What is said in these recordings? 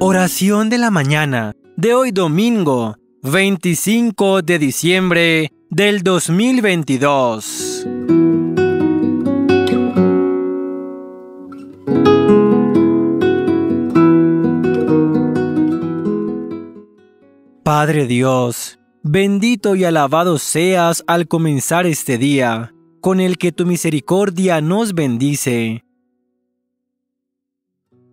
Oración de la mañana de hoy domingo 25 de diciembre del 2022. Padre Dios, bendito y alabado seas al comenzar este día, con el que tu misericordia nos bendice.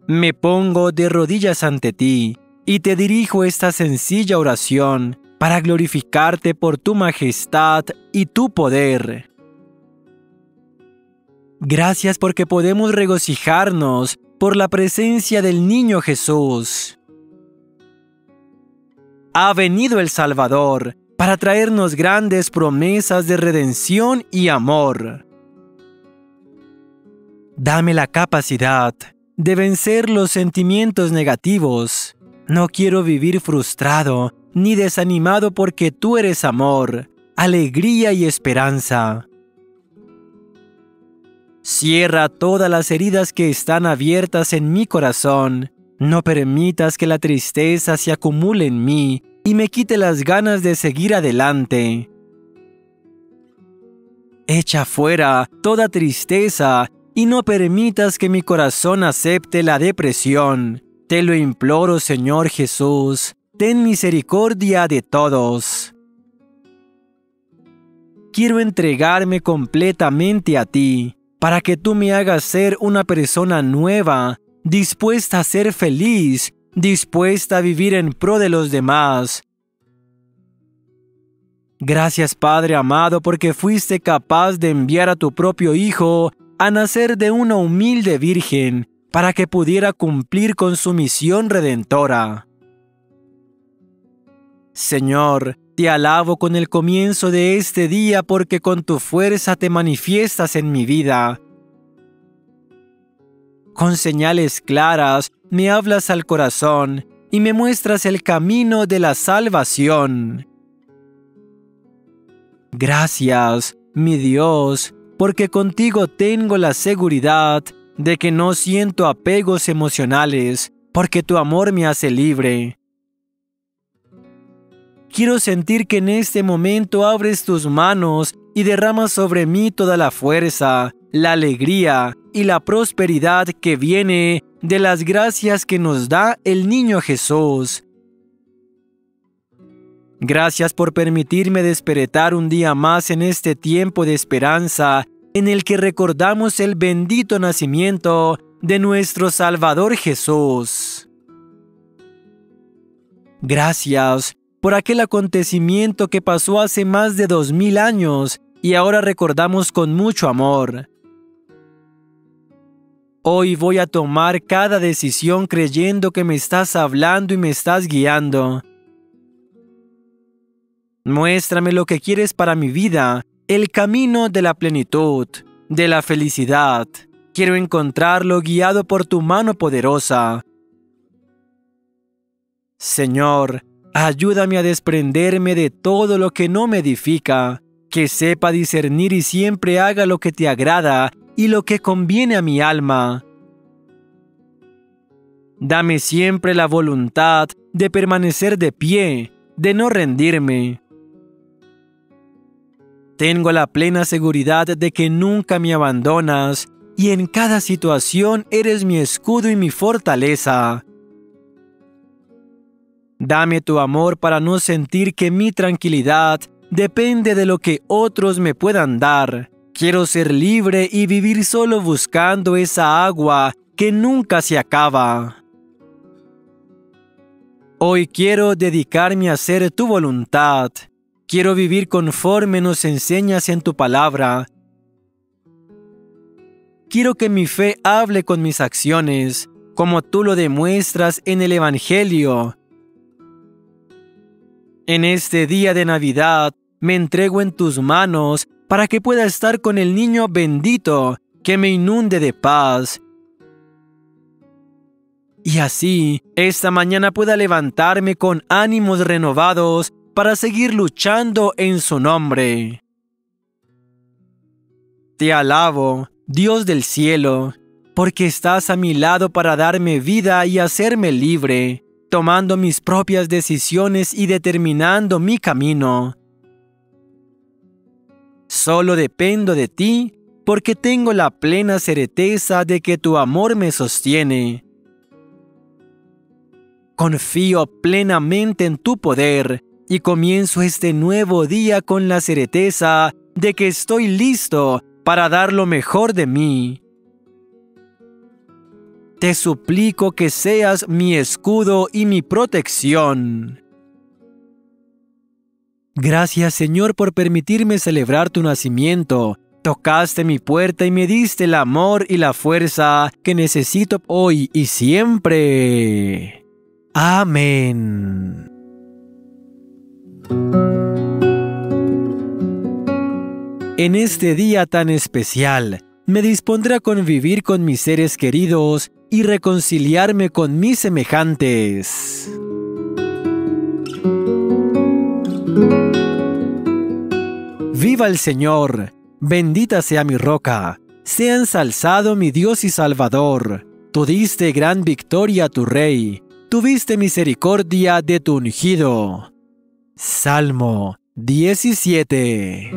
Me pongo de rodillas ante ti y te dirijo esta sencilla oración para glorificarte por tu majestad y tu poder. Gracias porque podemos regocijarnos por la presencia del niño Jesús ha venido el Salvador para traernos grandes promesas de redención y amor. Dame la capacidad de vencer los sentimientos negativos. No quiero vivir frustrado ni desanimado porque tú eres amor, alegría y esperanza. Cierra todas las heridas que están abiertas en mi corazón no permitas que la tristeza se acumule en mí y me quite las ganas de seguir adelante. Echa fuera toda tristeza y no permitas que mi corazón acepte la depresión. Te lo imploro, Señor Jesús, ten misericordia de todos. Quiero entregarme completamente a ti, para que tú me hagas ser una persona nueva dispuesta a ser feliz, dispuesta a vivir en pro de los demás. Gracias Padre amado porque fuiste capaz de enviar a tu propio Hijo a nacer de una humilde virgen para que pudiera cumplir con su misión redentora. Señor, te alabo con el comienzo de este día porque con tu fuerza te manifiestas en mi vida con señales claras me hablas al corazón y me muestras el camino de la salvación. Gracias, mi Dios, porque contigo tengo la seguridad de que no siento apegos emocionales, porque tu amor me hace libre. Quiero sentir que en este momento abres tus manos y derramas sobre mí toda la fuerza, la alegría y la prosperidad que viene de las gracias que nos da el niño Jesús. Gracias por permitirme despertar un día más en este tiempo de esperanza en el que recordamos el bendito nacimiento de nuestro Salvador Jesús. Gracias por aquel acontecimiento que pasó hace más de dos mil años y ahora recordamos con mucho amor. Hoy voy a tomar cada decisión creyendo que me estás hablando y me estás guiando. Muéstrame lo que quieres para mi vida, el camino de la plenitud, de la felicidad. Quiero encontrarlo guiado por tu mano poderosa. Señor, ayúdame a desprenderme de todo lo que no me edifica, que sepa discernir y siempre haga lo que te agrada y lo que conviene a mi alma. Dame siempre la voluntad de permanecer de pie, de no rendirme. Tengo la plena seguridad de que nunca me abandonas y en cada situación eres mi escudo y mi fortaleza. Dame tu amor para no sentir que mi tranquilidad depende de lo que otros me puedan dar. Quiero ser libre y vivir solo buscando esa agua que nunca se acaba. Hoy quiero dedicarme a hacer tu voluntad. Quiero vivir conforme nos enseñas en tu palabra. Quiero que mi fe hable con mis acciones, como tú lo demuestras en el Evangelio. En este día de Navidad me entrego en tus manos para que pueda estar con el niño bendito que me inunde de paz. Y así, esta mañana pueda levantarme con ánimos renovados para seguir luchando en su nombre. Te alabo, Dios del cielo, porque estás a mi lado para darme vida y hacerme libre, tomando mis propias decisiones y determinando mi camino. Solo dependo de ti porque tengo la plena certeza de que tu amor me sostiene. Confío plenamente en tu poder y comienzo este nuevo día con la certeza de que estoy listo para dar lo mejor de mí. Te suplico que seas mi escudo y mi protección. Gracias Señor por permitirme celebrar tu nacimiento. Tocaste mi puerta y me diste el amor y la fuerza que necesito hoy y siempre. Amén. En este día tan especial, me dispondré a convivir con mis seres queridos y reconciliarme con mis semejantes. Viva el Señor, bendita sea mi roca, sea ensalzado mi Dios y Salvador. Tú diste gran victoria a tu Rey, tuviste misericordia de tu ungido. Salmo 17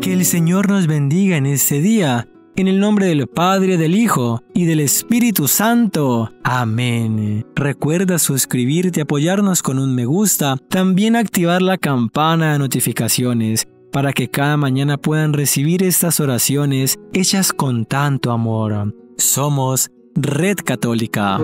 que el Señor nos bendiga en este día. En el nombre del Padre, del Hijo y del Espíritu Santo. Amén. Recuerda suscribirte, apoyarnos con un me gusta, también activar la campana de notificaciones para que cada mañana puedan recibir estas oraciones hechas con tanto amor. Somos Red Católica.